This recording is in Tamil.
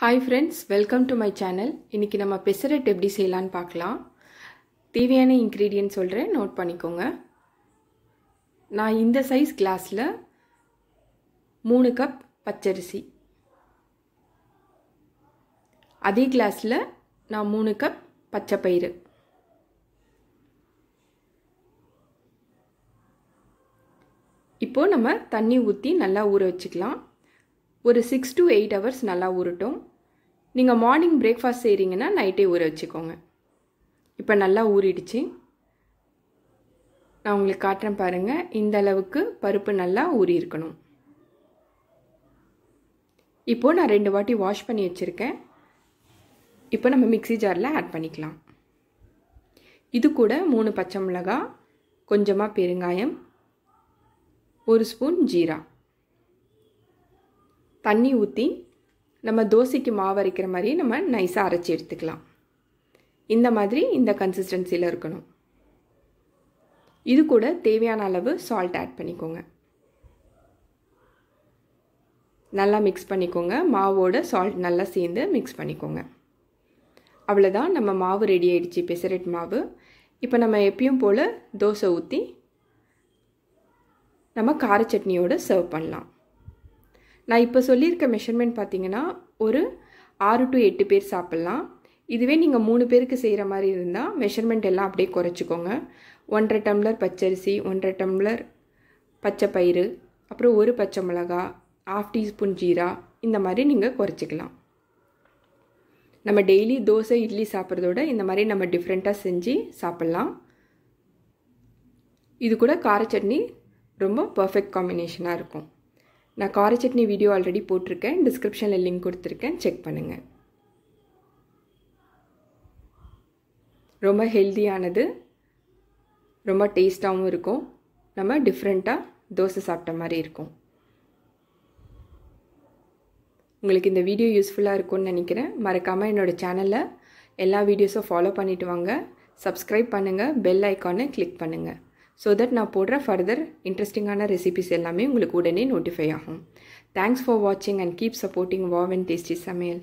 Hi friends welcome to my channel இன்றைக்கி நம்ம பெசரட் எப்படி செய்யலான்னு பார்க்கலாம். தேவையான இன்க்ரீடியன்ட் சொல்கிறேன் நோட் பண்ணிக்கோங்க. நான் இந்த சைஸ் கிளாஸில் மூணு கப் பச்சரிசி. அதே கிளாஸில் நான் மூணு கப் பச்சைப்பயிறு. இப்போது நம்ம தண்ணி ஊற்றி நல்லா ஊற வச்சுக்கலாம். ஒரு சிக்ஸ் டு எயிட் ஹவர்ஸ் நல்லா உருட்டும். நீங்கள் மார்னிங் பிரேக்ஃபாஸ்ட் செய்கிறீங்கன்னா நைட்டே ஊற வச்சுக்கோங்க. இப்போ நல்லா ஊறிடுச்சு. நான் உங்களுக்கு காட்டுறேன் பாருங்கள் இந்த அளவுக்கு பருப்பு நல்லா ஊறி இருக்கணும். இப்போது நான் ரெண்டு வாட்டி வாஷ் பண்ணி வச்சுருக்கேன். இப்போ நம்ம மிக்சி ஜாரில் ஆட் பண்ணிக்கலாம். இது கூட மூணு பச்சை மிளகா கொஞ்சமாக பெருங்காயம் ஒரு ஸ்பூன் ஜீரா. தண்ணி ஊற்றி நம்ம தோசைக்கு மாவு அரைக்கிற மாதிரி நம்ம நைஸாக அரைச்சி எடுத்துக்கலாம். இந்த மாதிரி இந்த கன்சிஸ்டன்சியில் இருக்கணும். இது கூட தேவையான அளவு சால்ட் ஆட் பண்ணிக்கோங்க. நல்லா மிக்ஸ் பண்ணிக்கோங்க. மாவோட சால்ட் நல்லா சேர்ந்து மிக்ஸ் பண்ணிக்கோங்க. அவ்வளோதான் நம்ம மாவு ரெடி ஆகிடுச்சு பெசரட் மாவு. இப்போ நம்ம எப்பயும் போல் தோசை ஊற்றி நம்ம கார சட்னியோடு சர்வ் பண்ணலாம். நான் இப்போ சொல்லியிருக்க மெஷர்மெண்ட் பார்த்தீங்கன்னா ஒரு ஆறு டு எட்டு பேர் சாப்பிட்லாம். இதுவே நீங்கள் மூணு பேருக்கு செய்கிற மாதிரி இருந்தால் மெஷர்மெண்ட் எல்லாம் அப்படியே குறைச்சிக்கோங்க. ஒன்றரை டம்ளர் பச்சரிசி ஒன்றரை டம்ளர் பச்சை பயிறு அப்புறம் ஒரு பச்சை மிளகா ஆஃப் டீஸ்பூன் ஜீரா இந்த மாதிரி நீங்கள் குறைச்சிக்கலாம். நம்ம டெய்லி தோசை இட்லி சாப்பிட்றதோட இந்த மாதிரி நம்ம டிஃப்ரெண்ட்டாக செஞ்சு சாப்பிட்லாம். இது கூட கார சட்னி ரொம்ப பர்ஃபெக்ட் காம்பினேஷனாக இருக்கும். நான் கார சட்னி வீடியோ ஆல்ரெடி போட்டிருக்கேன். டிஸ்கிரிப்ஷனில் லிங்க் கொடுத்துருக்கேன். செக் பண்ணுங்கள் ரொம்ப ஹெல்த்தியானது ரொம்ப டேஸ்ட்டாகவும் இருக்கும். நம்ம டிஃப்ரெண்ட்டாக தோசை சாப்பிட்ட மாதிரி இருக்கும். உங்களுக்கு இந்த வீடியோ யூஸ்ஃபுல்லாக இருக்கும்னு நினைக்கிறேன். மறக்காமல் என்னோடய சேனலில் எல்லா வீடியோஸும் ஃபாலோ பண்ணிவிட்டு வாங்க. சப்ஸ்கிரைப் பண்ணுங்கள் பெல் ஐக்கானை கிளிக் பண்ணுங்கள் ஸோ தட் நான் போடுற ஃபர்தர் இன்ட்ரெஸ்டிங்கான ரெசிபிஸ் எல்லாமே உங்களுக்கு உடனே நோட்டிஃபை ஆகும். தேங்க்ஸ் ஃபார் வாட்சிங் and keep supporting wow and tasty சமையல்